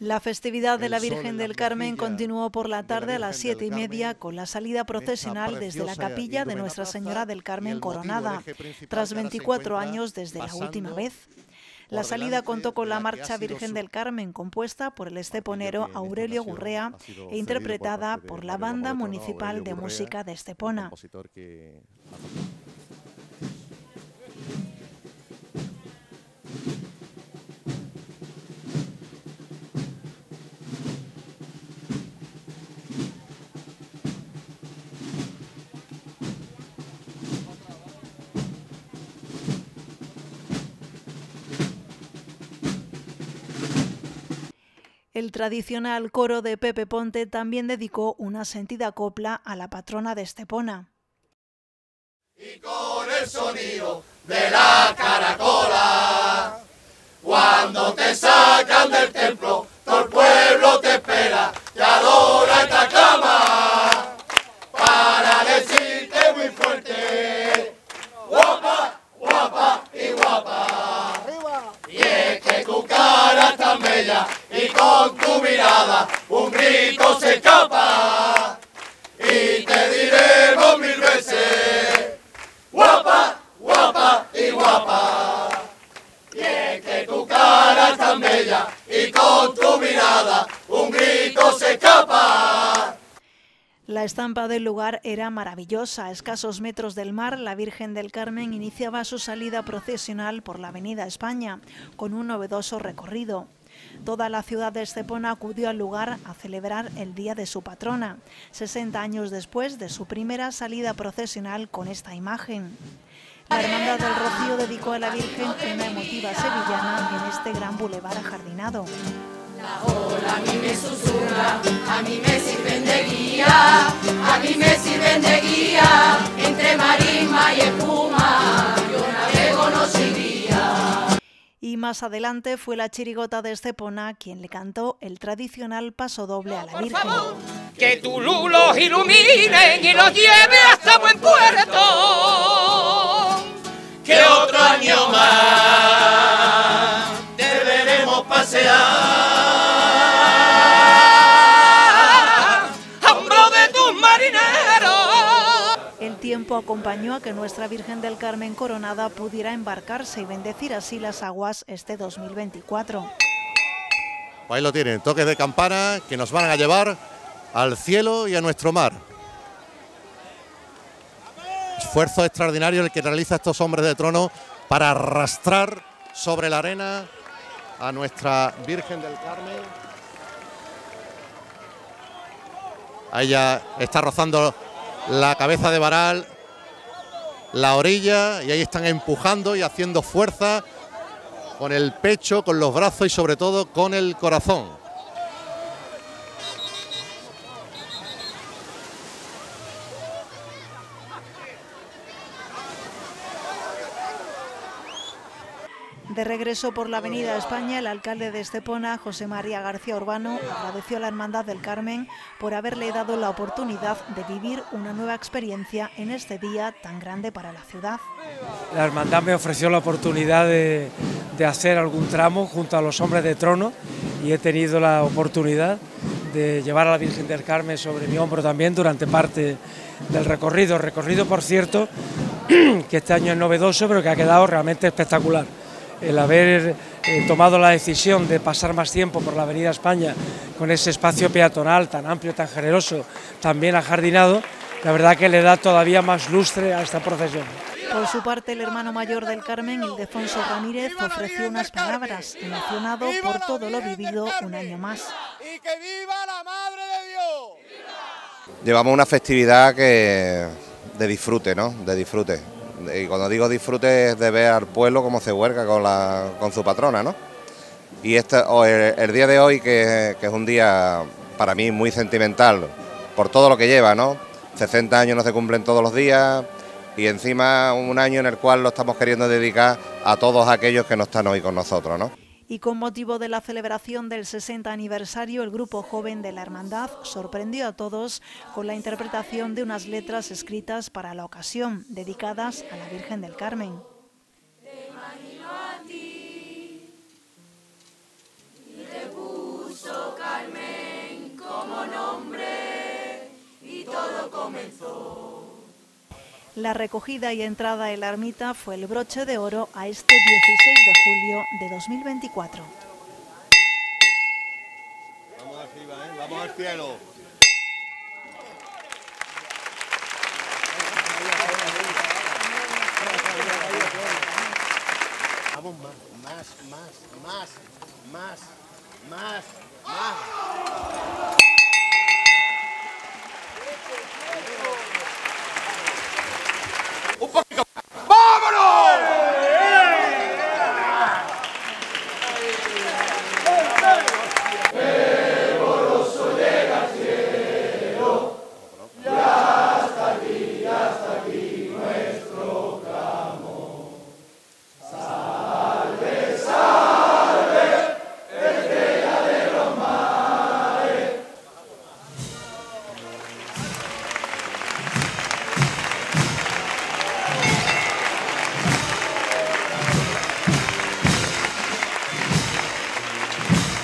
La festividad de la Virgen del Carmen continuó por la tarde a las siete y media con la salida procesional desde la capilla de Nuestra Señora del Carmen Coronada, tras 24 años desde la última vez. La salida contó con la Marcha Virgen del Carmen, compuesta por el esteponero Aurelio Gurrea e interpretada por la Banda Municipal de Música de Estepona. El tradicional coro de Pepe Ponte también dedicó una sentida copla a la patrona de Estepona. Y con el sonido de la caracola, cuando te sacan del templo, todo el pueblo te espera, te adora esta cama, para decirte muy fuerte, guapa, guapa y guapa. Y es que tu cara es tan bella y con tu mirada un grito se escapa. Y te diremos mil veces, guapa, guapa y guapa. Y es que tu cara es tan bella y con tu mirada un grito se escapa. La estampa del lugar era maravillosa. A escasos metros del mar, la Virgen del Carmen iniciaba su salida procesional por la Avenida España, con un novedoso recorrido. Toda la ciudad de Estepona acudió al lugar a celebrar el día de su patrona, 60 años después de su primera salida procesional con esta imagen. La Hermandad del Rocío dedicó a la Virgen una emotiva sevillana en este gran bulevar ajardinado. La a mí me susurra, a mí me sirven de guía, a mí me sirven de guía, entre y Y más adelante fue la chirigota de Estepona quien le cantó el tradicional paso doble a la Virgen. Que tu luz los ilumine y los lleve hasta buen puerto. Tiempo acompañó a que nuestra Virgen del Carmen Coronada pudiera embarcarse y bendecir así las aguas este 2024. Ahí lo tienen, toques de campana que nos van a llevar al cielo y a nuestro mar. Esfuerzo extraordinario el que realiza estos hombres de trono para arrastrar sobre la arena a nuestra Virgen del Carmen. Ahí ya está rozando la cabeza de varal, la orilla, y ahí están empujando y haciendo fuerza con el pecho, con los brazos y sobre todo con el corazón. De regreso por la Avenida España, el alcalde de Estepona, José María García Urbano, agradeció a la Hermandad del Carmen por haberle dado la oportunidad de vivir una nueva experiencia en este día tan grande para la ciudad. La hermandad me ofreció la oportunidad de, de hacer algún tramo junto a los hombres de trono y he tenido la oportunidad de llevar a la Virgen del Carmen sobre mi hombro también durante parte del recorrido. Recorrido, por cierto, que este año es novedoso, pero que ha quedado realmente espectacular. El haber eh, tomado la decisión de pasar más tiempo por la Avenida España con ese espacio peatonal tan amplio, tan generoso, tan bien ajardinado, la verdad que le da todavía más lustre a esta procesión. Por su parte, el hermano mayor del Carmen, Ildefonso Ramírez, ofreció unas palabras, emocionado por todo lo vivido un año más. ¡Y que viva la Madre de Dios! Llevamos una festividad que de disfrute, ¿no? De disfrute. Y cuando digo disfrute es de ver al pueblo como se huerga con, la, con su patrona, ¿no? Y este, o el, el día de hoy, que, que es un día para mí muy sentimental, por todo lo que lleva, ¿no? 60 años no se cumplen todos los días y encima un año en el cual lo estamos queriendo dedicar a todos aquellos que no están hoy con nosotros, ¿no? y con motivo de la celebración del 60 aniversario, el grupo joven de la Hermandad sorprendió a todos con la interpretación de unas letras escritas para la ocasión, dedicadas a la Virgen del Carmen. La recogida y entrada en la ermita fue el broche de oro a este 16 de julio de 2024. Vamos arriba, ¿eh? Vamos al cielo. Vamos más, más, más, más, más, más, más. Un poquito